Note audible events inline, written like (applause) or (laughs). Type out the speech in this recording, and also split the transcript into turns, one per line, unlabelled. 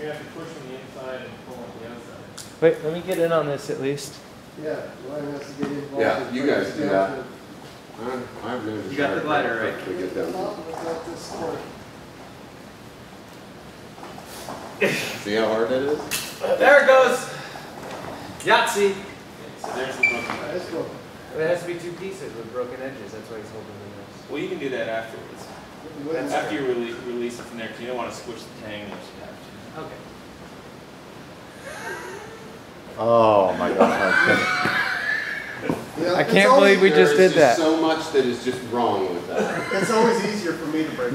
You have to push on the inside and pull on the outside.
Wait, let me get in on this at least.
Yeah, Ryan has to get involved.
Yeah, you guys do that.
to-
I'm- I've no
You got the
desire
glider,
to
right?
quickly get
The
down.
mountain without this sport.
See how hard that is?
There it goes. Yahtzee.
So there's the broken
All right,
edge.
Let's go.
It has to be two pieces with broken edges. That's why he's holding the nose.
Well, you can do that afterwards.
You wouldn't-
After you release, release it from there, 'cause you don't want to squish the tang unless you have to.
Okay.
Oh my god. (laughs)
Yeah,
I can't believe we just did that.
So much that is just wrong with that.
It's always easier for me to break